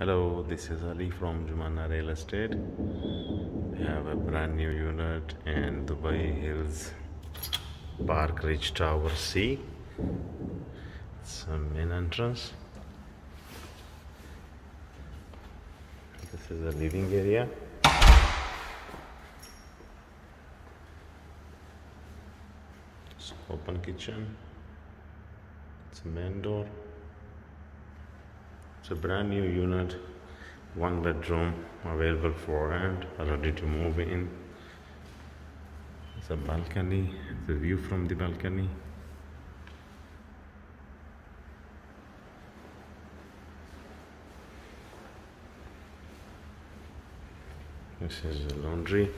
Hello, this is Ali from Jumana Real Estate. We have a brand new unit in Dubai Hills Park Ridge Tower C. It's a main entrance. This is a living area. It's open kitchen. It's a main door. It's a brand new unit, one bedroom, available for rent, ready to move in. It's a balcony, the view from the balcony. This is the laundry.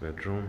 Bedroom.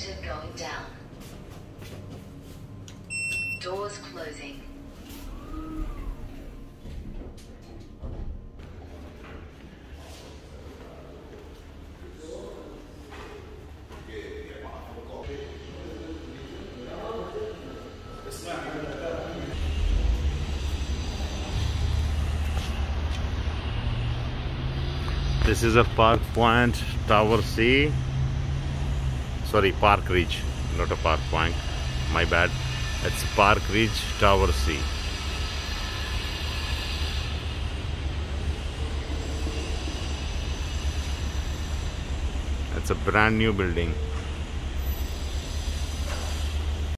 Elevator going down. Doors closing. This is a Park Point Tower C. Sorry, Park Ridge, not a Park Point. My bad. It's Park Ridge Tower C. It's a brand new building.